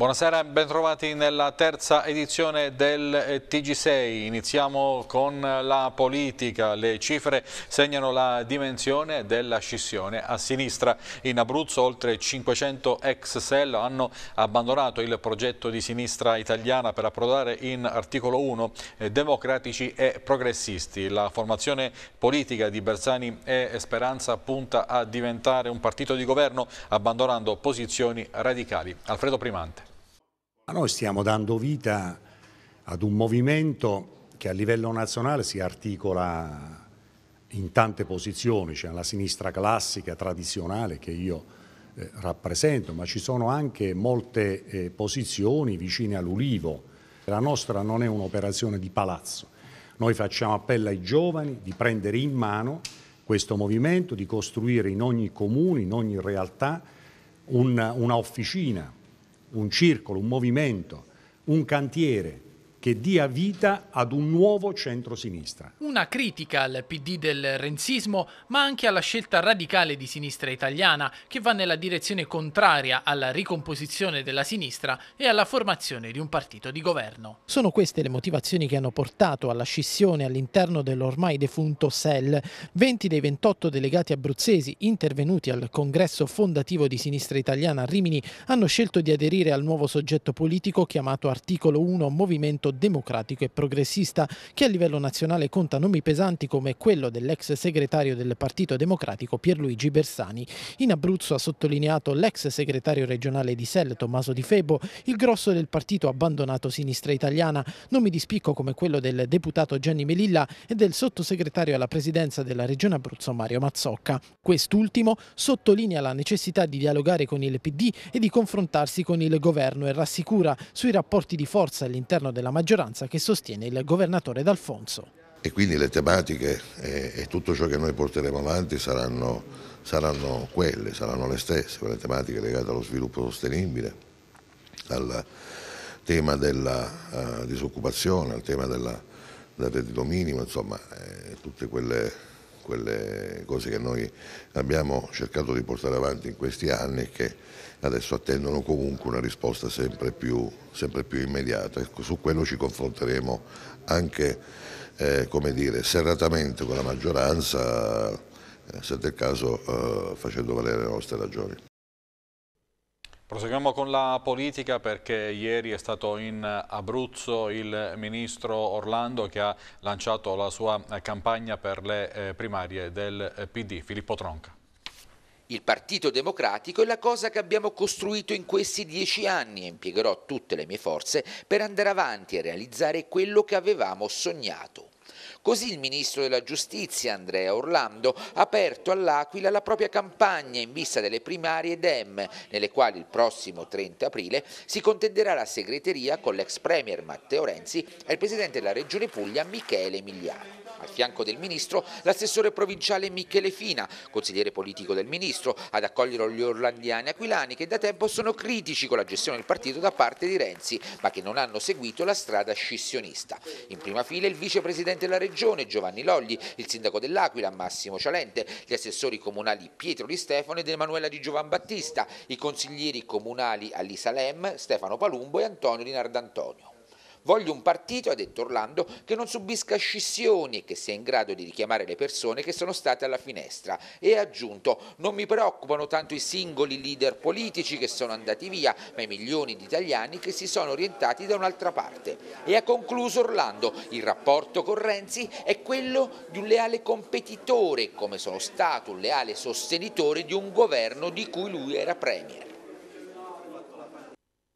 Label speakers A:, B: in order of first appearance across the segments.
A: Buonasera, bentrovati nella terza edizione del eh, TG6. Iniziamo con la politica. Le cifre segnano la dimensione della scissione. A sinistra in Abruzzo oltre 500 ex SEL hanno abbandonato il progetto di sinistra italiana per approdare in articolo 1 eh, democratici e progressisti. La formazione politica di Bersani e Speranza punta a diventare un partito di governo abbandonando posizioni radicali. Alfredo Primante.
B: Noi stiamo dando vita ad un movimento che a livello nazionale si articola in tante posizioni, c'è la sinistra classica, tradizionale che io eh, rappresento, ma ci sono anche molte eh, posizioni vicine all'Ulivo. La nostra non è un'operazione di palazzo, noi facciamo appello ai giovani di prendere in mano questo movimento, di costruire in ogni comune, in ogni realtà un, una officina, un circolo, un movimento, un cantiere che dia vita ad un nuovo centro-sinistra.
C: Una critica al PD del renzismo, ma anche alla scelta radicale di sinistra italiana, che va nella direzione contraria alla ricomposizione della sinistra e alla formazione di un partito di governo. Sono queste le motivazioni che hanno portato alla scissione all'interno dell'ormai defunto SEL. 20 dei 28 delegati abruzzesi intervenuti al congresso fondativo di sinistra italiana a Rimini hanno scelto di aderire al nuovo soggetto politico chiamato Articolo 1 Movimento democratico e progressista che a livello nazionale conta nomi pesanti come quello dell'ex segretario del Partito Democratico Pierluigi Bersani. In Abruzzo ha sottolineato l'ex segretario regionale di SEL Tommaso Di Febo il grosso del partito abbandonato Sinistra Italiana, nomi di spicco come quello del deputato Gianni Melilla e del sottosegretario alla presidenza della regione Abruzzo Mario Mazzocca. Quest'ultimo sottolinea la necessità di dialogare con il PD e di confrontarsi con il governo e rassicura sui rapporti di forza all'interno della maggioranza maggioranza che sostiene il governatore D'Alfonso.
D: E quindi le tematiche e, e, tutto ciò che noi porteremo avanti saranno, saranno quelle, saranno le stesse, quelle tematiche legate allo sviluppo sostenibile, al tema della uh, disoccupazione, al tema della, del reddito minimo, insomma eh, tutte quelle, quelle cose che noi abbiamo cercato di portare avanti in questi anni e che adesso attendono comunque una risposta sempre più, sempre più immediata. Ecco, su quello ci confronteremo anche eh, dire, serratamente con la maggioranza, eh, se del caso eh, facendo valere le nostre ragioni.
A: Proseguiamo con la politica perché ieri è stato in Abruzzo il ministro Orlando che ha lanciato la sua campagna per le eh, primarie del PD. Filippo Tronca.
E: Il Partito Democratico è la cosa che abbiamo costruito in questi dieci anni e impiegherò tutte le mie forze per andare avanti e realizzare quello che avevamo sognato. Così il ministro della giustizia Andrea Orlando ha aperto all'Aquila la propria campagna in vista delle primarie DEM, nelle quali il prossimo 30 aprile si contenderà la segreteria con l'ex premier Matteo Renzi e il presidente della regione Puglia Michele Emiliano. Al fianco del ministro l'assessore provinciale Michele Fina, consigliere politico del ministro, ad accogliere gli orlandiani aquilani che da tempo sono critici con la gestione del partito da parte di Renzi, ma che non hanno seguito la strada scissionista. In prima fila il vicepresidente della regione Giovanni Logli, il sindaco dell'Aquila Massimo Cialente, gli assessori comunali Pietro Di Stefano ed Emanuela Di Giovan Battista, i consiglieri comunali Alisa Lem, Stefano Palumbo e Antonio Di Nardantonio. Voglio un partito, ha detto Orlando, che non subisca scissioni che sia in grado di richiamare le persone che sono state alla finestra. E ha aggiunto, non mi preoccupano tanto i singoli leader politici che sono andati via, ma i milioni di italiani che si sono orientati da un'altra parte. E ha concluso Orlando, il rapporto con Renzi è quello di un leale competitore, come sono stato un leale sostenitore di un governo di cui lui era premier.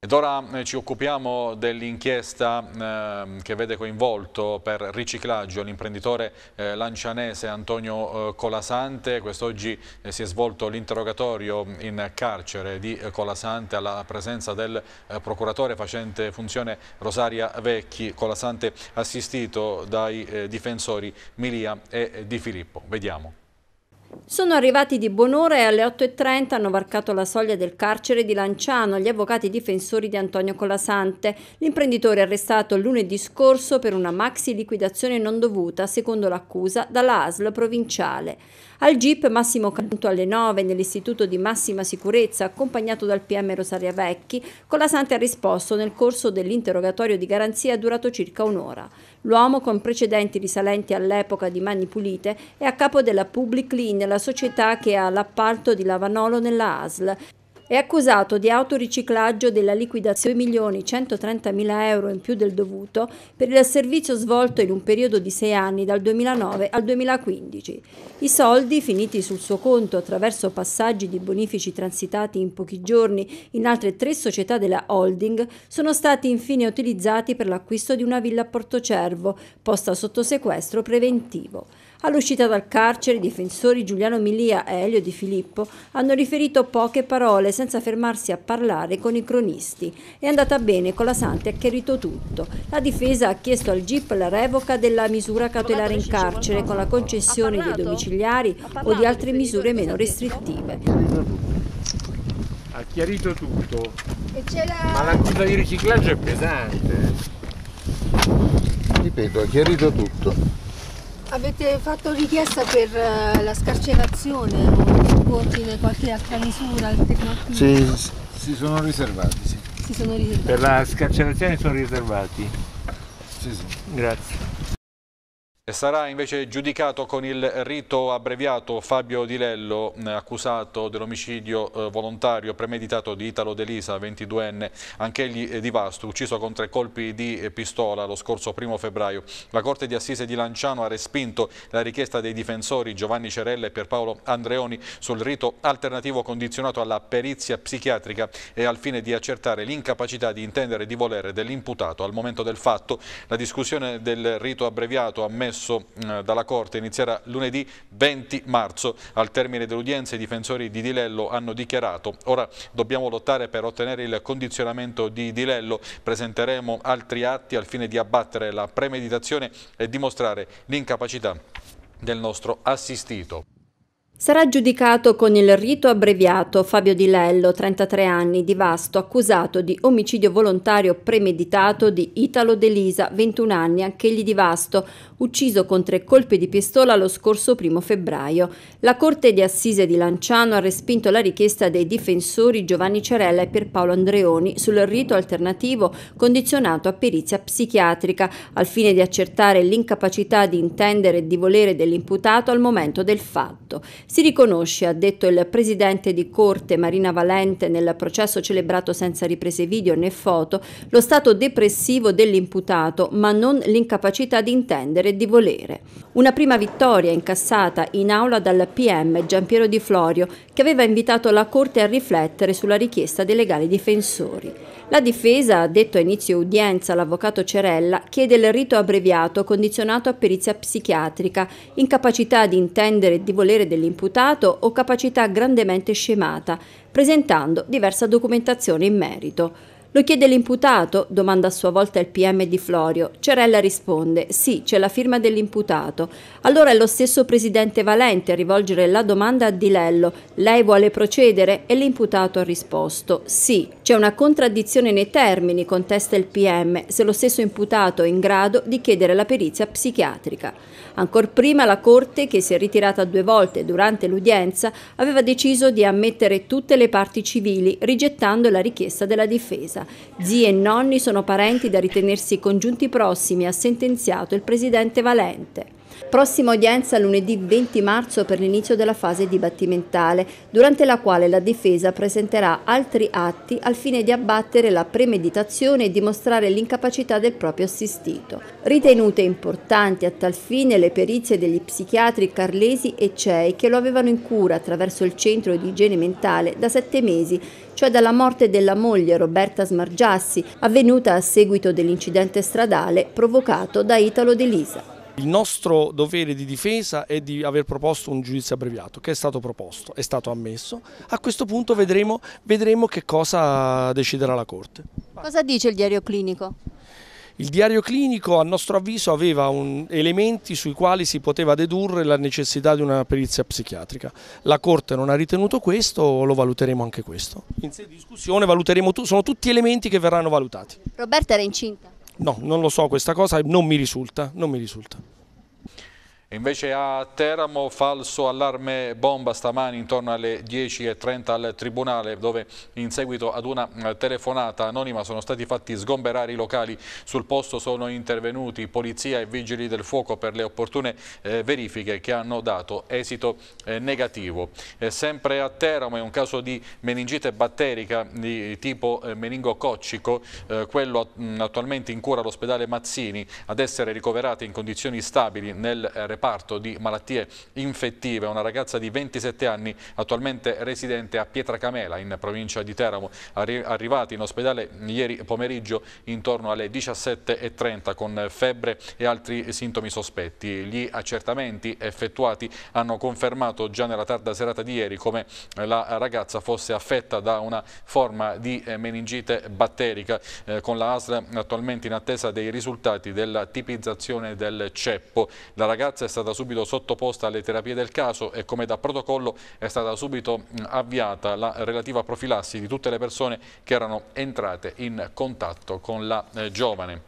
A: Ed ora eh, ci occupiamo dell'inchiesta eh, che vede coinvolto per riciclaggio l'imprenditore eh, lancianese Antonio eh, Colasante. Quest'oggi si è svolto l'interrogatorio in carcere di Colasante alla presenza del procuratore facente funzione Rosaria Vecchi. Colasante assistito dai difensori Milia e Di Filippo. Vediamo.
F: Sono arrivati di buon'ora e alle 8.30 hanno varcato la soglia del carcere di Lanciano gli avvocati difensori di Antonio Colasante. L'imprenditore arrestato lunedì scorso per una maxi liquidazione non dovuta, secondo l'accusa, dalla ASL provinciale. Al GIP Massimo Canto alle 9 nell'istituto di massima sicurezza, accompagnato dal PM Rosaria Vecchi, Colasante ha risposto nel corso dell'interrogatorio di garanzia durato circa un'ora. L'uomo, con precedenti risalenti all'epoca di Mani Pulite, è a capo della Public Clean, la società che ha l'appalto di Lavanolo nella ASL. È accusato di autoriciclaggio della liquidazione di 2.130.000 euro in più del dovuto per il servizio svolto in un periodo di sei anni dal 2009 al 2015. I soldi, finiti sul suo conto attraverso passaggi di bonifici transitati in pochi giorni in altre tre società della holding, sono stati infine utilizzati per l'acquisto di una villa a Portocervo, posta sotto sequestro preventivo. All'uscita dal carcere, i difensori Giuliano Milia e Elio Di Filippo hanno riferito poche parole senza fermarsi a parlare con i cronisti. È andata bene, con la Santi ha chiarito tutto. La difesa ha chiesto al GIP la revoca della misura cautelare in carcere con la concessione dei domiciliari o di altre misure meno restrittive.
G: Ha chiarito tutto, ma l'accusa di riciclaggio è pesante.
D: Ripeto, ha chiarito tutto.
H: Avete fatto richiesta per uh, la scarcerazione o ordine qualche altra misura alternativa?
G: Sì, si sono riservati, sì.
H: Si sono riservati.
G: Per la scarcerazione sono riservati.
D: Sì, sì.
G: Grazie.
A: Sarà invece giudicato con il rito abbreviato Fabio Di Lello, eh, accusato dell'omicidio eh, volontario premeditato di Italo Delisa, 22enne, anch'egli eh, di Vasto, ucciso con tre colpi di pistola lo scorso primo febbraio. La Corte di Assise di Lanciano ha respinto la richiesta dei difensori Giovanni Cerella e Pierpaolo Andreoni sul rito alternativo condizionato alla perizia psichiatrica e al fine di accertare l'incapacità di intendere e di volere dell'imputato. Al momento del fatto la discussione del rito abbreviato ha messo processo eh, dalla Corte inizierà lunedì 20 marzo. Al termine dell'udienza i difensori di Dilello hanno dichiarato ora dobbiamo lottare per ottenere il condizionamento di Dilello, presenteremo altri atti al fine di abbattere la premeditazione e dimostrare l'incapacità del nostro assistito.
F: Sarà giudicato con il rito abbreviato Fabio Di Lello, 33 anni, di Vasto, accusato di omicidio volontario premeditato di Italo Delisa, 21 anni, anch'egli di Vasto, ucciso con tre colpi di pistola lo scorso primo febbraio. La Corte di Assise di Lanciano ha respinto la richiesta dei difensori Giovanni Cerella e Pierpaolo Andreoni sul rito alternativo condizionato a perizia psichiatrica, al fine di accertare l'incapacità di intendere e di volere dell'imputato al momento del fatto. Si riconosce, ha detto il presidente di Corte Marina Valente nel processo celebrato senza riprese video né foto, lo stato depressivo dell'imputato, ma non l'incapacità di intendere e di volere. Una prima vittoria incassata in aula dal PM Giampiero Di Florio, che aveva invitato la Corte a riflettere sulla richiesta dei legali difensori. La difesa, ha detto a inizio udienza l'avvocato Cerella, chiede il rito abbreviato condizionato a perizia psichiatrica, incapacità di intendere e di volere dell'imputato o capacità grandemente scemata, presentando diversa documentazione in merito. Lo chiede l'imputato? domanda a sua volta il PM di Florio. Cerella risponde: Sì, c'è la firma dell'imputato. Allora è lo stesso presidente Valente a rivolgere la domanda a Di Lello: Lei vuole procedere? E l'imputato ha risposto: Sì. C'è una contraddizione nei termini, contesta il PM, se lo stesso imputato è in grado di chiedere la perizia psichiatrica. Ancor prima la Corte, che si è ritirata due volte durante l'udienza, aveva deciso di ammettere tutte le parti civili, rigettando la richiesta della difesa. Zii e nonni sono parenti da ritenersi congiunti prossimi, ha sentenziato il presidente Valente. Prossima udienza lunedì 20 marzo per l'inizio della fase dibattimentale, durante la quale la difesa presenterà altri atti al fine di abbattere la premeditazione e dimostrare l'incapacità del proprio assistito. Ritenute importanti a tal fine le perizie degli psichiatri Carlesi e Cei che lo avevano in cura attraverso il centro di igiene mentale da sette mesi cioè dalla morte della moglie Roberta Smargiassi, avvenuta a seguito dell'incidente stradale provocato da Italo De Lisa.
I: Il nostro dovere di difesa è di aver proposto un giudizio abbreviato che è stato proposto, è stato ammesso. A questo punto vedremo, vedremo che cosa deciderà la Corte.
F: Cosa dice il diario clinico?
I: Il diario clinico a nostro avviso aveva un, elementi sui quali si poteva dedurre la necessità di una perizia psichiatrica. La Corte non ha ritenuto questo, lo valuteremo anche questo. In sede di discussione valuteremo, sono tutti elementi che verranno valutati.
F: Roberta era incinta?
I: No, non lo so questa cosa, non mi risulta, non mi risulta.
A: Invece a Teramo falso allarme bomba stamani intorno alle 10.30 al Tribunale dove in seguito ad una eh, telefonata anonima sono stati fatti sgomberare i locali. Sul posto sono intervenuti polizia e vigili del fuoco per le opportune eh, verifiche che hanno dato esito eh, negativo. Eh, sempre a Teramo è un caso di meningite batterica di tipo eh, meningococcico, eh, quello attualmente in cura all'ospedale Mazzini ad essere ricoverato in condizioni stabili nel reparto reparto di malattie infettive, una ragazza di 27 anni attualmente residente a Pietracamela in provincia di Teramo, arri arrivata in ospedale ieri pomeriggio intorno alle 17.30 con febbre e altri sintomi sospetti. Gli accertamenti effettuati hanno confermato già nella tarda serata di ieri come la ragazza fosse affetta da una forma di meningite batterica eh, con la ASL attualmente in attesa dei risultati della tipizzazione del ceppo. La ragazza è stata subito sottoposta alle terapie del caso e come da protocollo è stata subito avviata la relativa profilassi di tutte le persone che erano entrate in contatto con la eh, giovane.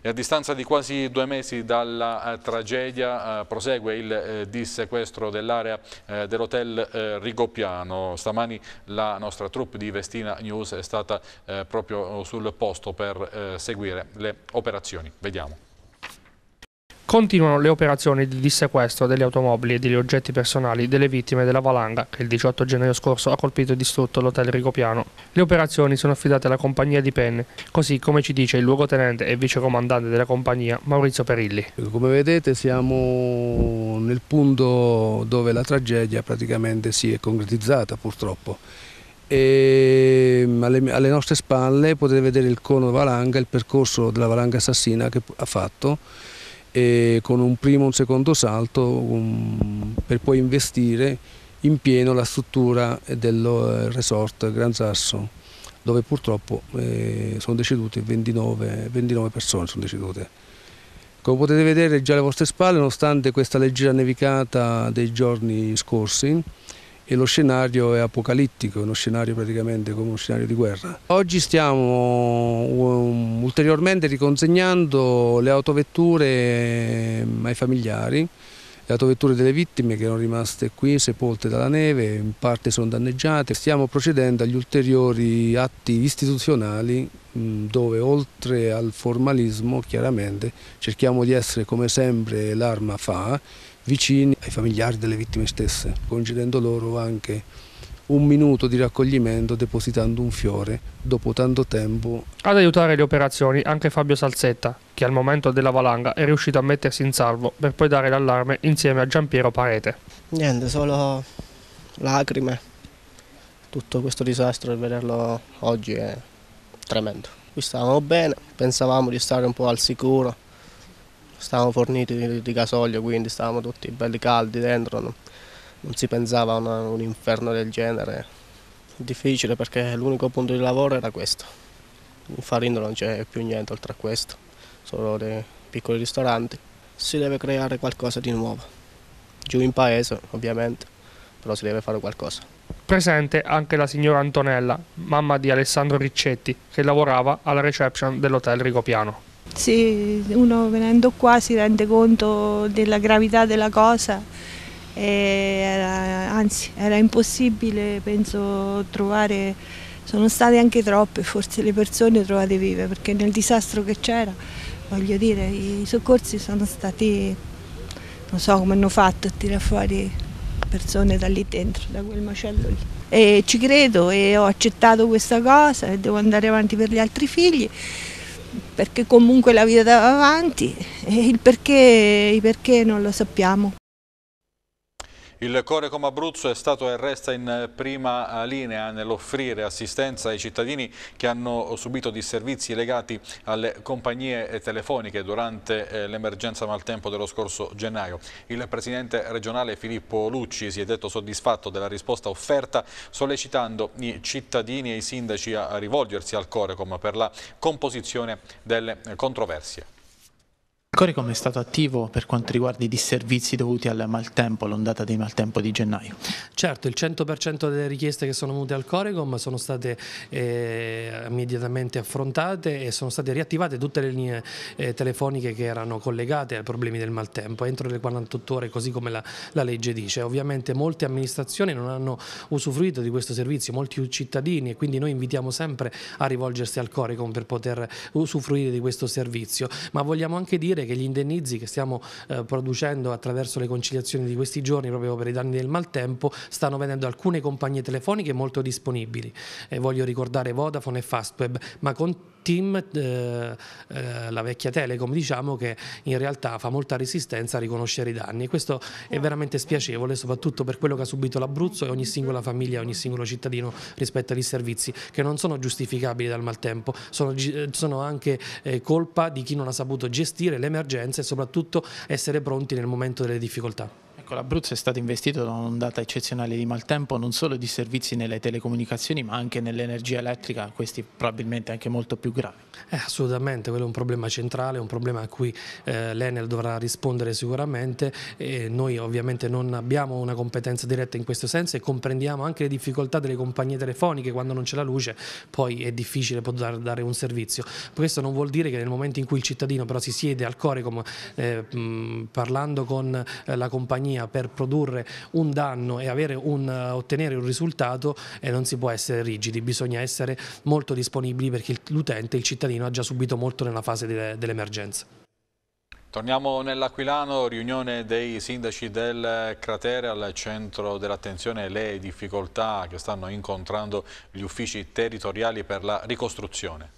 A: E a distanza di quasi due mesi dalla eh, tragedia eh, prosegue il eh, dissequestro dell'area eh, dell'hotel eh, Rigopiano. Stamani la nostra troupe di Vestina News è stata proprio sul posto per seguire le operazioni. Vediamo.
J: Continuano le operazioni di dissequestro delle automobili e degli oggetti personali delle vittime della valanga che il 18 gennaio scorso ha colpito e distrutto l'hotel Rigopiano. Le operazioni sono affidate alla compagnia di Penne, così come ci dice il luogotenente e vicecomandante della compagnia Maurizio Perilli.
K: Come vedete siamo nel punto dove la tragedia praticamente si è concretizzata purtroppo. E alle, alle nostre spalle potete vedere il cono valanga, il percorso della valanga assassina che ha fatto e con un primo e un secondo salto um, per poi investire in pieno la struttura del eh, resort Gran Sasso dove purtroppo eh, sono decedute 29, 29 persone. Come potete vedere già alle vostre spalle, nonostante questa leggera nevicata dei giorni scorsi, e lo scenario è apocalittico, è uno scenario praticamente come uno scenario di guerra. Oggi stiamo um, ulteriormente riconsegnando le autovetture um, ai familiari, le autovetture delle vittime che erano rimaste qui sepolte dalla neve, in parte sono danneggiate. Stiamo procedendo agli ulteriori atti istituzionali um, dove oltre al formalismo chiaramente cerchiamo di essere come sempre l'arma fa vicini ai familiari delle vittime stesse, concedendo loro anche un minuto di raccoglimento depositando un fiore dopo tanto tempo.
J: Ad aiutare le operazioni anche Fabio Salzetta, che al momento della valanga è riuscito a mettersi in salvo per poi dare l'allarme insieme a Giampiero Parete.
L: Niente, solo lacrime. Tutto questo disastro, vederlo oggi è tremendo. Qui stavamo bene, pensavamo di stare un po' al sicuro, stavamo forniti di, gasolio, quindi stavamo tutti belli caldi dentro, non, non si pensava a un inferno del genere. Difficile perché l'unico punto di lavoro era questo. In Farindo non c'è più niente oltre a questo, solo dei piccoli ristoranti. Si deve creare qualcosa di nuovo. Giù in paese, ovviamente, però si deve fare qualcosa.
J: Presente anche la signora Antonella, mamma di Alessandro Riccetti, che lavorava alla reception dell'hotel Rigopiano.
M: Sì, uno venendo qua si rende conto della gravità della cosa, era, anzi era impossibile penso trovare, sono state anche troppe forse le persone trovate vive perché nel disastro che c'era, voglio dire, i soccorsi sono stati, non so come hanno fatto a tirare fuori persone da lì dentro, da quel macello lì. E ci credo e ho accettato questa cosa e devo andare avanti per gli altri figli perché comunque la vita va avanti e il perché, il perché non lo sappiamo.
A: Il Corecom Abruzzo è stato e resta in prima linea nell'offrire assistenza ai cittadini che hanno subito disservizi legati alle compagnie telefoniche durante eh, l'emergenza maltempo dello scorso gennaio. Il presidente regionale Filippo Lucci si è detto soddisfatto della risposta offerta sollecitando i cittadini e i sindaci a rivolgersi al Corecom per la composizione delle controversie.
C: Corecom è stato attivo per quanto riguarda i disservizi dovuti al maltempo, l'ondata di maltempo di gennaio.
I: Certo, il 100% delle richieste che sono venute al Corecom sono state eh, immediatamente affrontate e sono state riattivate tutte le linee eh, telefoniche che erano collegate ai problemi del maltempo entro le 48 ore così come la, la, legge dice. Ovviamente molte amministrazioni non hanno usufruito di questo servizio, molti cittadini e quindi noi invitiamo sempre a rivolgersi al Corecom per poter usufruire di questo servizio, ma vogliamo anche dire che gli indennizi che stiamo eh, producendo attraverso le conciliazioni di questi giorni proprio per i danni del maltempo stanno vedendo alcune compagnie telefoniche molto disponibili. Eh, voglio ricordare Vodafone e Fastweb, ma con Team, eh, eh, la vecchia Telecom, diciamo che in realtà fa molta resistenza a riconoscere i danni. E questo è veramente spiacevole, soprattutto per quello che ha subito l'Abruzzo e ogni singola famiglia, ogni singolo cittadino rispetto agli servizi che non sono giustificabili dal maltempo, sono, eh, sono anche eh, colpa di chi non ha saputo gestire l'emergenza e soprattutto essere pronti nel momento delle difficoltà.
C: Ecco, l'Abruzzo è stato investito da un'ondata eccezionale di maltempo non solo di servizi nelle telecomunicazioni ma anche nell'energia elettrica, questi probabilmente anche molto più gravi.
I: Eh, assolutamente, quello è un problema centrale, un problema a cui eh, l'Enel dovrà rispondere sicuramente e noi ovviamente non abbiamo una competenza diretta in questo senso e comprendiamo anche le difficoltà delle compagnie telefoniche quando non c'è la luce, poi è difficile poter dare un servizio. Questo non vuol dire che nel momento in cui il cittadino però si siede al Corecom eh, parlando con eh, la compagnia compagnia per produrre un danno e un, ottenere un risultato eh, non si può essere rigidi, bisogna essere molto disponibili perché l'utente, il cittadino ha già subito molto nella fase dell'emergenza.
A: Torniamo nell'Aquilano, riunione dei sindaci del cratere al centro dell'attenzione le difficoltà che stanno incontrando gli uffici territoriali per la ricostruzione.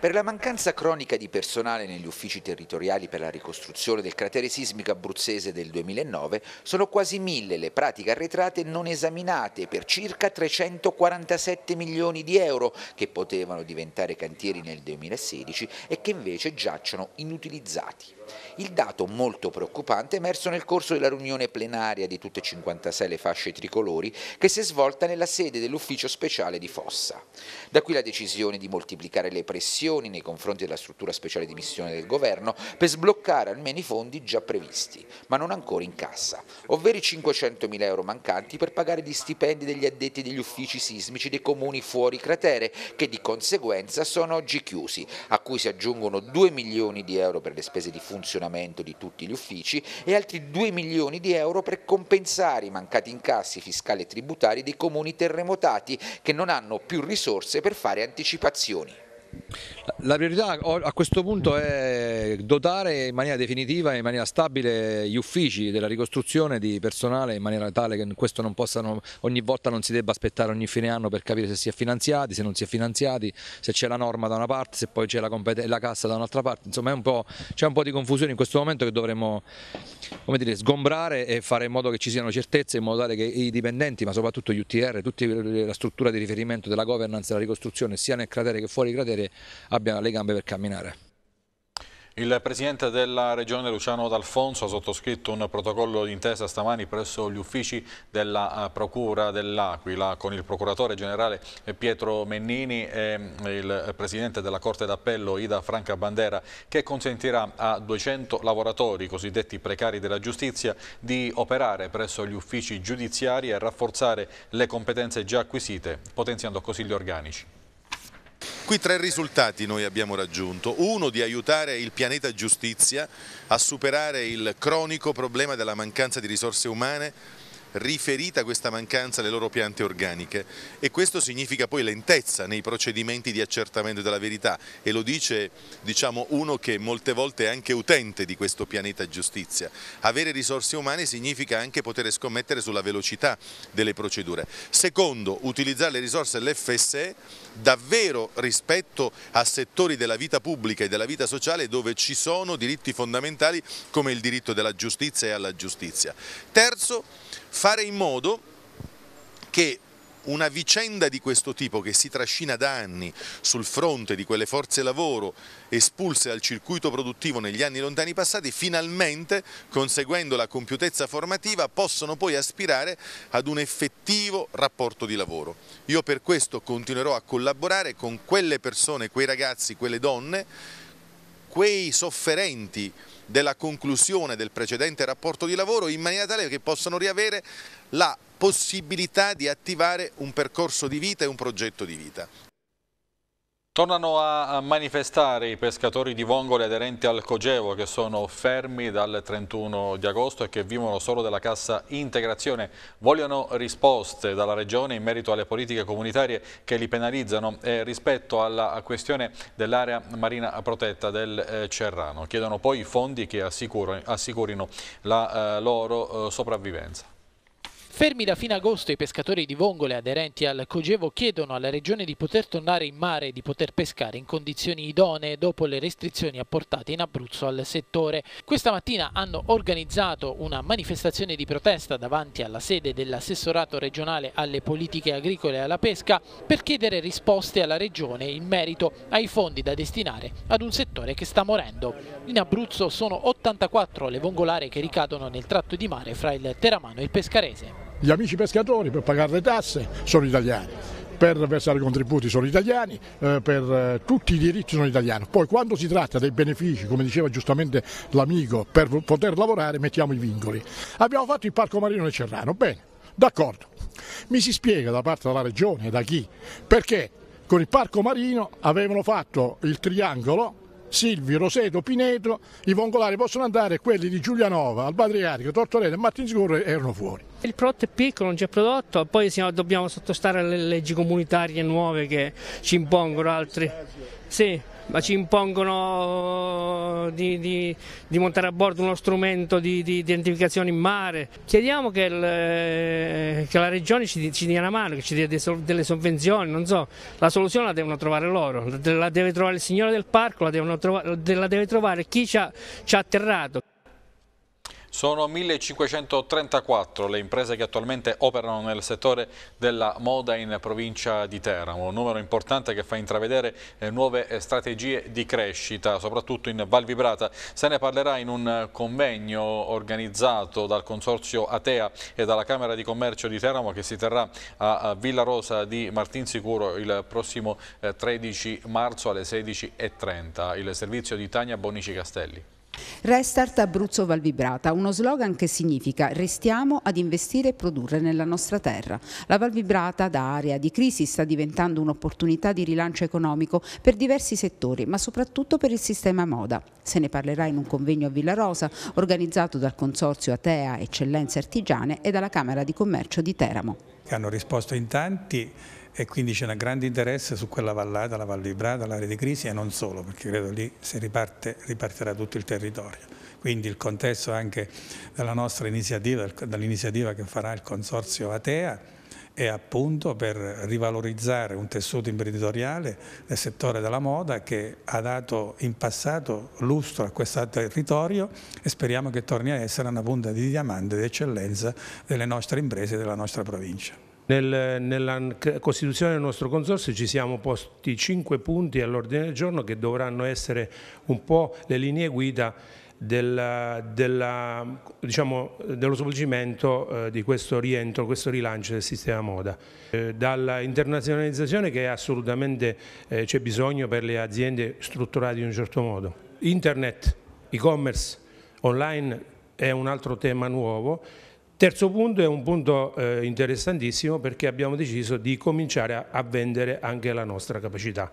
E: Per la mancanza cronica di personale negli uffici territoriali per la ricostruzione del cratere sismico abruzzese del 2009 sono quasi mille le pratiche arretrate non esaminate per circa 347 milioni di euro che potevano diventare cantieri nel 2016 e che invece giacciono inutilizzati. Il dato molto preoccupante è emerso nel corso della riunione plenaria di tutte e 56 le fasce tricolori che si è svolta nella sede dell'ufficio speciale di Fossa. Da qui la decisione di moltiplicare le pressioni nei confronti della struttura speciale di missione del governo per sbloccare almeno i fondi già previsti, ma non ancora in cassa, ovvero i 500 mila euro mancanti per pagare gli stipendi degli addetti degli uffici sismici dei comuni fuori cratere, che di conseguenza sono oggi chiusi, a cui si aggiungono 2 milioni di euro per le spese di funzionamento funzionamento di tutti gli uffici e altri 2 milioni di euro per compensare i mancati incassi fiscali e tributari dei comuni terremotati che non hanno più risorse per fare anticipazioni.
N: La priorità a questo punto è dotare in maniera definitiva e in maniera stabile gli uffici della ricostruzione di personale in maniera tale che questo non possano, ogni volta non si debba aspettare ogni fine anno per capire se si è finanziati, se non si è finanziati, se c'è la norma da una parte, se poi c'è la, la, cassa da un'altra parte, insomma c'è un po' di confusione in questo momento che dovremmo dire, sgombrare e fare in modo che ci siano certezze in modo tale che i dipendenti ma soprattutto gli UTR, tutta la struttura di riferimento della governance della ricostruzione sia nel cratere che fuori i crateri abbiano le gambe per camminare.
A: Il Presidente della Regione Luciano D'Alfonso ha sottoscritto un protocollo d'intesa stamani presso gli uffici della eh, Procura dell'Aquila con il Procuratore Generale Pietro Mennini e il Presidente della Corte d'Appello Ida Franca Bandera che consentirà a 200 lavoratori cosiddetti precari della giustizia di operare presso gli uffici giudiziari e rafforzare le competenze già acquisite potenziando così gli organici.
O: Qui tre risultati noi abbiamo raggiunto. Uno di aiutare il pianeta giustizia a superare il cronico problema della mancanza di risorse umane riferita questa mancanza alle loro piante organiche e questo significa poi lentezza nei procedimenti di accertamento della verità e lo dice diciamo, uno che molte volte è anche utente di questo pianeta giustizia. Avere risorse umane significa anche poter scommettere sulla velocità delle procedure. Secondo, utilizzare le risorse dell'FSE davvero rispetto a settori della vita pubblica e della vita sociale dove ci sono diritti fondamentali come il diritto della giustizia e alla giustizia. Terzo, fare in modo che una vicenda di questo tipo che si trascina da anni sul fronte di quelle forze lavoro espulse dal circuito produttivo negli anni lontani passati, finalmente, conseguendo la compiutezza formativa, possono poi aspirare ad un effettivo rapporto di lavoro. Io per questo continuerò a collaborare con quelle persone, quei ragazzi, quelle donne, quei sofferenti della conclusione del precedente rapporto di lavoro in maniera tale che possano riavere la possibilità di attivare un percorso di vita e un progetto di vita.
A: Tornano a manifestare i pescatori di vongole aderenti al Cogevo che sono fermi dal 31 di agosto e che vivono solo della cassa integrazione. Vogliono risposte dalla Regione in merito alle politiche comunitarie che li penalizzano e rispetto alla questione dell'area marina protetta del eh, Cerrano. Chiedono poi fondi che assicurino la eh, loro eh, sopravvivenza.
C: Fermi da fine agosto i pescatori di vongole aderenti al Cogevo chiedono alla Regione di poter tornare in mare e di poter pescare in condizioni idonee dopo le restrizioni apportate in Abruzzo al settore. Questa mattina hanno organizzato una manifestazione di protesta davanti alla sede dell'assessorato regionale alle politiche agricole e alla pesca per chiedere risposte alla Regione in merito ai fondi da destinare ad un settore che sta morendo. In Abruzzo sono 84 le vongolare che ricadono nel tratto di mare fra il Teramano e il Pescarese.
P: Gli amici pescatori per pagare le tasse sono italiani, per versare i contributi sono italiani, eh, per eh, tutti i diritti sono italiani. Poi quando si tratta dei benefici, come diceva giustamente l'amico, per poter lavorare mettiamo i vincoli. Abbiamo fatto il parco marino del Cerrano, bene, d'accordo. Mi si spiega da parte della regione, da chi, perché con il parco marino avevano fatto il triangolo Silvi, Roseto, Pineto, i vongolari possono andare, quelli di Giulianova, Albadriatico, Tortoreto e Martinsicuro erano fuori.
Q: Il prodotto è piccolo, non c'è prodotto, poi dobbiamo sottostare alle leggi comunitarie nuove che ci impongono altri. Sì, ma ci impongono di, di, di, montare a bordo uno strumento di, di identificazione in mare. Chiediamo che, il, che la Regione ci, ci, dia una mano, che ci dia delle sovvenzioni, non so, la soluzione la devono trovare loro, la deve trovare il signore del parco, la, trovare, la deve trovare chi ci ha, ci ha atterrato.
A: Sono 1534 le imprese che attualmente operano nel settore della moda in provincia di Teramo, un numero importante che fa intravedere eh, nuove eh, strategie di crescita, soprattutto in Val Vibrata. Se ne parlerà in un convegno organizzato dal Consorzio Atea e dalla Camera di Commercio di Teramo che si terrà a Villa Rosa di Martinsicuro il prossimo 13 eh, marzo alle 16.30. Il servizio di Tania Bonici Castelli.
R: Restart Abruzzo Valvibrata, uno slogan che significa restiamo ad investire e produrre nella nostra terra. La Valvibrata da area di crisi sta diventando un'opportunità di rilancio economico per diversi settori, ma soprattutto per il sistema moda. Se ne parlerà in un convegno a Villa Rosa organizzato dal Consorzio Atea Eccellenze Artigiane e dalla Camera di Commercio di Teramo.
S: Che hanno risposto in tanti e quindi c'è un grande interesse su quella vallata, la Val Vibrata, l'area di crisi e non solo, perché credo lì se riparte, ripartirà tutto il territorio. Quindi il contesto anche della nostra iniziativa, dall'iniziativa che farà il Consorzio Atea, è appunto per rivalorizzare un tessuto imprenditoriale nel settore della moda che ha dato in passato lustro a questo territorio e speriamo che torni a essere una punta di diamante di eccellenza delle nostre imprese e della nostra provincia.
T: Nel, nella costituzione del nostro consorzio ci siamo posti cinque punti all'ordine del giorno che dovranno essere un po' le linee guida della, della, diciamo, dello svolgimento eh, di questo rientro, questo rilancio del sistema moda. Eh, dalla internazionalizzazione che assolutamente eh, c'è bisogno per le aziende strutturate in un certo modo. Internet, e-commerce, online è un altro tema nuovo Terzo punto è un punto eh, interessantissimo perché abbiamo deciso di cominciare a, a vendere anche la nostra capacità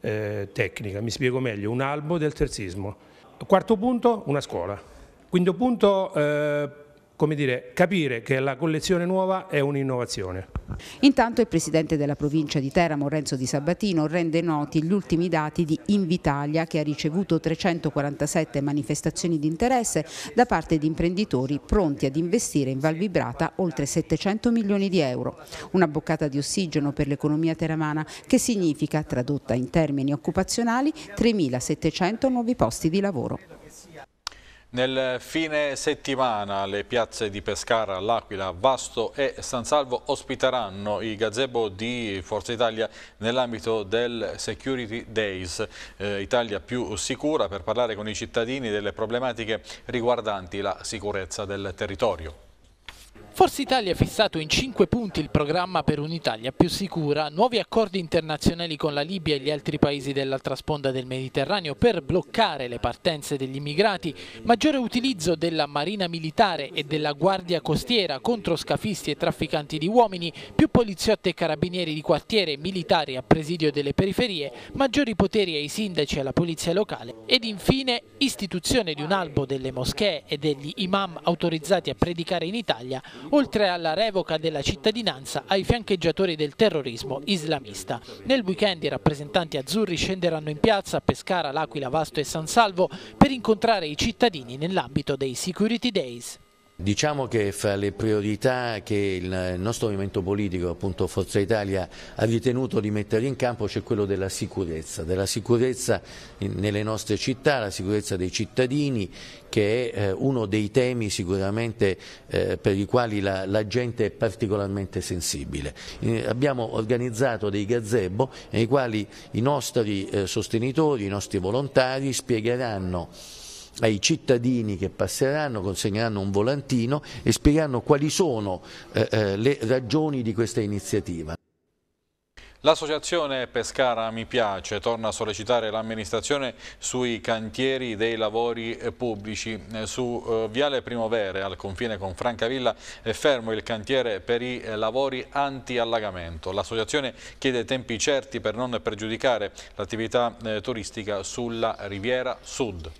T: eh, tecnica, mi spiego meglio, un albo del terzismo. Quarto punto, una scuola. Quinto punto, eh, come dire, capire che la collezione nuova è un'innovazione.
R: Intanto il presidente della provincia di Teramo, Renzo Di Sabatino, rende noti gli ultimi dati di Invitalia che ha ricevuto 347 manifestazioni di interesse da parte di imprenditori pronti ad investire in Val Vibrata oltre 700 milioni di euro. Una boccata di ossigeno per l'economia teramana che significa, tradotta in termini occupazionali, 3.700 nuovi posti di lavoro.
A: Nel fine settimana le piazze di Pescara, L'Aquila, Vasto e San Salvo ospiteranno i gazebo di Forza Italia nell'ambito del Security Days, eh, Italia più sicura per parlare con i cittadini delle problematiche riguardanti la sicurezza del territorio.
C: Forza Italia ha fissato in cinque punti il programma per un'Italia più sicura, nuovi accordi internazionali con la Libia e gli altri paesi dell'altra sponda del Mediterraneo per bloccare le partenze degli immigrati, maggiore utilizzo della Marina Militare e della Guardia Costiera contro scafisti e trafficanti di uomini, più poliziotti e carabinieri di quartiere militari a presidio delle periferie, maggiori poteri ai sindaci e alla polizia locale ed infine istituzione di un albo delle moschee e degli imam autorizzati a predicare in Italia oltre alla revoca della cittadinanza ai fiancheggiatori del terrorismo islamista. Nel weekend i rappresentanti azzurri scenderanno in piazza a Pescara, L'Aquila, Vasto e San Salvo per incontrare i cittadini nell'ambito dei Security Days.
U: Diciamo che fra le priorità che il nostro movimento politico, appunto Forza Italia, ha ritenuto di mettere in campo c'è quello della sicurezza, della sicurezza nelle nostre città, la sicurezza dei cittadini, che è eh, uno dei temi sicuramente eh, per i quali la, la, gente è particolarmente sensibile. abbiamo organizzato dei gazebo nei quali i nostri eh, sostenitori, i nostri volontari spiegheranno ai cittadini che passeranno, consegneranno un volantino e spiegheranno quali sono eh, eh, le ragioni di questa iniziativa.
A: L'associazione Pescara Mi Piace torna a sollecitare l'amministrazione sui cantieri dei lavori pubblici. Eh, su eh, Viale Primavere, al confine con Francavilla, è fermo il cantiere per i lavori anti-allagamento. L'associazione chiede tempi certi per non pregiudicare l'attività turistica sulla Riviera Sud.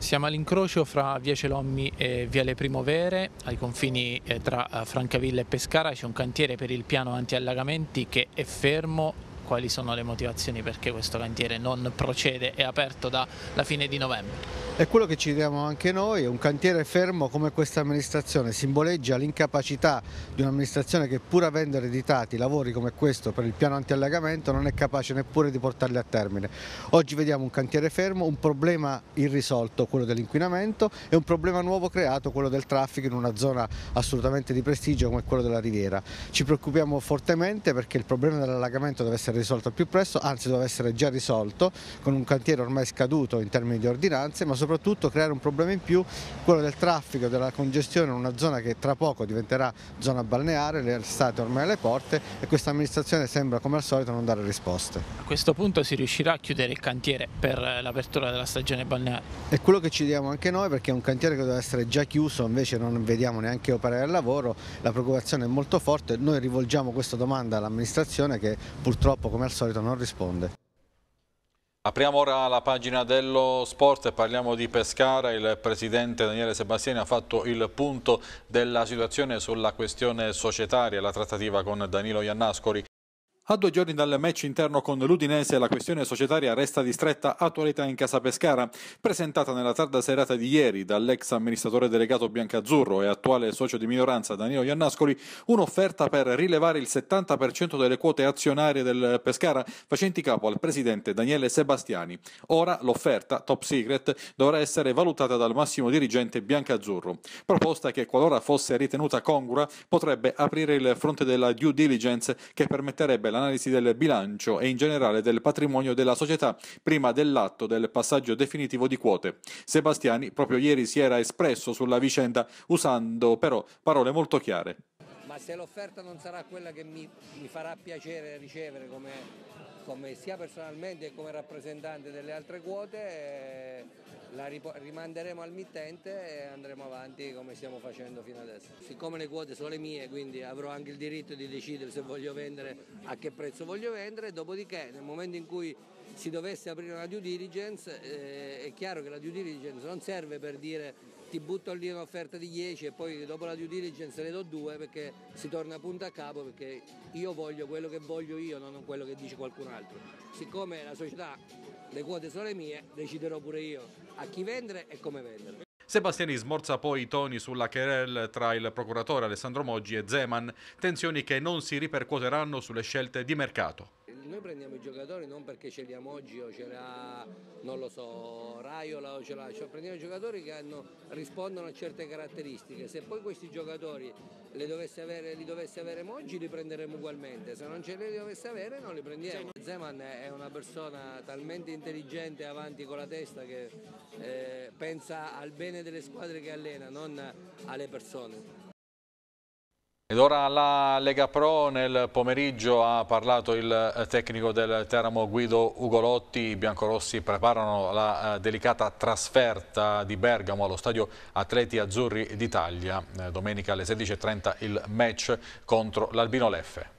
C: Siamo all'incrocio fra Via Celommi e Viale Primovere, ai confini eh, tra eh, Francavilla e Pescara. C'è un cantiere per il piano anti-allagamenti che è fermo quali sono le motivazioni perché questo cantiere non procede, è aperto dalla fine di novembre.
V: È quello che ci diamo anche noi, un cantiere fermo come questa amministrazione simboleggia l'incapacità di un'amministrazione che pur avendo ereditati lavori come questo per il piano anti-allagamento non è capace neppure di portarli a termine. Oggi vediamo un cantiere fermo, un problema irrisolto, quello dell'inquinamento e un problema nuovo creato, quello del traffico in una zona assolutamente di prestigio come quello della Riviera. Ci preoccupiamo fortemente perché il problema dell'allagamento deve essere risolto al più presto, anzi deve essere già risolto con un cantiere ormai scaduto in termini di ordinanze, ma soprattutto creare un problema in più, quello del traffico, della congestione in una zona che tra poco diventerà zona balneare, l'estate ormai alle porte e questa amministrazione sembra come al solito non dare risposte.
C: A questo punto si riuscirà a chiudere il cantiere per l'apertura della stagione balneare?
V: È quello che ci diamo anche noi perché è un cantiere che deve essere già chiuso, invece non vediamo neanche operare il lavoro, la preoccupazione è molto forte, noi rivolgiamo questa domanda all'amministrazione che purtroppo come al solito non risponde.
A: Apriamo ora la pagina dello sport e parliamo di Pescara. Il presidente Daniele Sebastiani ha fatto il punto della situazione sulla questione societaria, la trattativa con Danilo Iannascori
W: a due giorni dal match interno con l'Udinese la questione societaria resta di stretta attualità in Casa Pescara, presentata nella tarda serata di ieri dall'ex amministratore delegato biancazzurro e attuale socio di minoranza Danilo Iannascoli, un'offerta per rilevare il 70% delle quote azionarie del Pescara facenti capo al presidente Daniele Sebastiani. Ora l'offerta, top secret, dovrà essere valutata dal massimo dirigente biancazzurro. Proposta che qualora fosse ritenuta congrua potrebbe aprire il fronte della due diligence che permetterebbe la l'analisi del bilancio e in generale del patrimonio della società prima dell'atto del passaggio definitivo di quote. Sebastiani proprio ieri si era espresso sulla vicenda usando però parole molto chiare.
X: Ma se l'offerta non sarà quella che mi, mi farà piacere ricevere come, come, sia personalmente che come rappresentante delle altre quote, eh, la rimanderemo al mittente e andremo avanti come stiamo facendo fino adesso. Siccome le quote sono le mie, quindi avrò anche il diritto di decidere se voglio vendere, a che prezzo voglio vendere, dopodiché nel momento in cui si dovesse aprire una due diligence, eh, è chiaro che la due diligence non serve per dire ti butto lì un'offerta di 10 e poi dopo la due diligence ne do due perché si torna punto a capo perché io voglio quello che voglio io, non quello che dice qualcun altro. Siccome la società, le quote sono le mie, deciderò pure io a chi vendere e come vendere.
A: Sebastiani smorza poi i toni sulla querel tra il procuratore Alessandro Moggi e Zeman, tensioni che non si ripercuoteranno sulle scelte di mercato
X: noi prendiamo i giocatori non perché ce li ha oggi o ce l'ha, non lo so, Raiola o ce l'ha, cioè prendiamo i giocatori che hanno, rispondono a certe caratteristiche. Se poi questi giocatori li dovesse avere, li dovesse avere Moggi li prenderemo ugualmente, se non ce li dovesse avere non li prendiamo. Zeman è una persona talmente intelligente avanti con la testa che eh, pensa al bene delle squadre che allena, non alle persone.
A: Ed ora la Lega Pro nel pomeriggio ha parlato il tecnico del Teramo Guido Ugolotti, i biancorossi preparano la eh, delicata trasferta di Bergamo allo stadio Atleti Azzurri d'Italia, eh, domenica alle 16.30 il match contro l'Albino Leffe.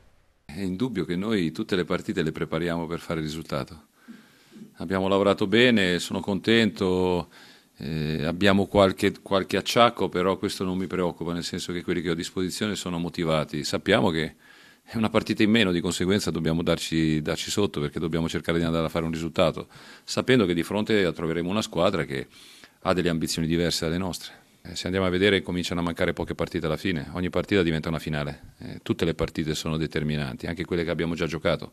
Y: È indubbio che noi tutte le partite le prepariamo per fare risultato. Abbiamo lavorato bene, sono contento, eh, abbiamo qualche, qualche, acciacco, però questo non mi preoccupa, nel senso che quelli che ho a disposizione sono motivati. Sappiamo che è una partita in meno, di conseguenza dobbiamo darci, darci sotto perché dobbiamo cercare di andare a fare un risultato, sapendo che di fronte troveremo una squadra che ha delle ambizioni diverse dalle nostre. Eh, se andiamo a vedere cominciano a mancare poche partite alla fine, ogni partita diventa una finale, eh, tutte le partite sono determinanti, anche quelle che abbiamo già giocato.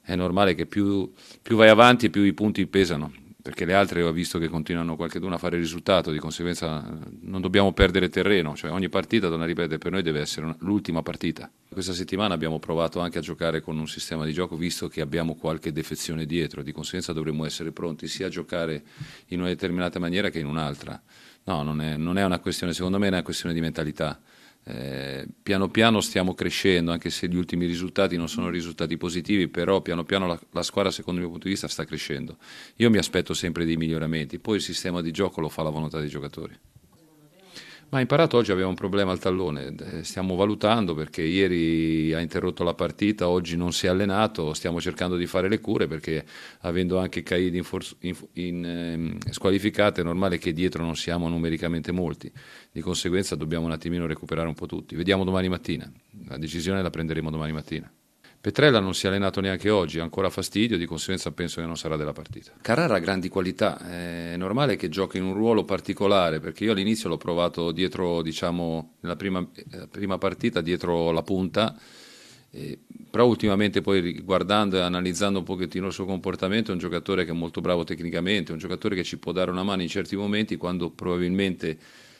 Y: È normale che più, più vai avanti più i punti pesano perché le altre ho visto che continuano qualcheduno a fare risultato, di conseguenza non dobbiamo perdere terreno, cioè ogni partita, torno a ripetere, per noi deve essere l'ultima partita. Questa settimana abbiamo provato anche a giocare con un sistema di gioco, visto che abbiamo qualche defezione dietro, di conseguenza dovremmo essere pronti sia a giocare in una determinata maniera che in un'altra. No, non è, non è una questione, secondo me è una questione di mentalità. Eh, piano piano stiamo crescendo, anche se gli ultimi risultati non sono risultati positivi, però piano piano la, la, squadra, secondo il mio punto di vista, sta crescendo. Io mi aspetto sempre dei miglioramenti, poi il sistema di gioco lo fa la volontà dei giocatori. Ma imparato oggi abbiamo un problema al tallone, eh, stiamo valutando perché ieri ha interrotto la partita, oggi non si è allenato, stiamo cercando di fare le cure perché avendo anche Caid in, in, in eh, squalificate è normale che dietro non siamo numericamente molti, di conseguenza dobbiamo un attimino recuperare un po' tutti. Vediamo domani mattina, la decisione la prenderemo domani mattina. Petrella non si è allenato neanche oggi, ha ancora fastidio, di conseguenza penso che non sarà della partita. Carrara ha grandi qualità, è normale che giochi in un ruolo particolare, perché io all'inizio l'ho provato dietro, diciamo, nella prima, eh, prima partita, dietro la punta, eh, però ultimamente poi guardando e analizzando un pochettino il suo comportamento è un giocatore che è molto bravo tecnicamente, è un giocatore che ci può dare una mano in certi momenti quando probabilmente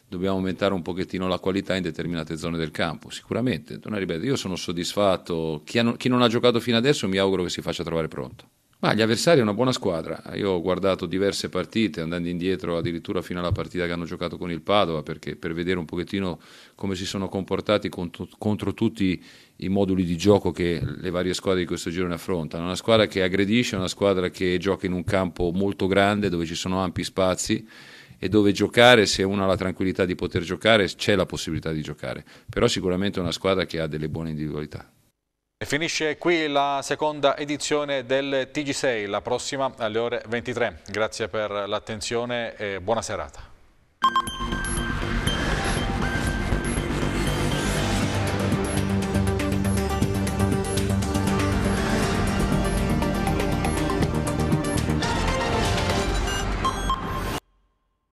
Y: dobbiamo aumentare un pochettino la qualità in determinate zone del campo, sicuramente. Ripeto, io sono soddisfatto, chi, ha, chi non ha giocato fino adesso mi auguro che si faccia trovare pronto. Ma gli avversari è una buona squadra, io ho guardato diverse partite andando indietro addirittura fino alla partita che hanno giocato con il Padova perché, per vedere un pochettino come si sono comportati contro, contro tutti i moduli di gioco che le varie squadre di questo giro ne affrontano. Una squadra che aggredisce, una squadra che gioca in un campo molto grande dove ci sono ampi spazi e dove giocare, se uno ha la tranquillità di poter giocare, c'è la possibilità di giocare. Però sicuramente è una squadra che ha delle buone individualità.
A: E finisce qui la seconda edizione del TG6, la prossima alle ore 23. Grazie per l'attenzione e buona serata.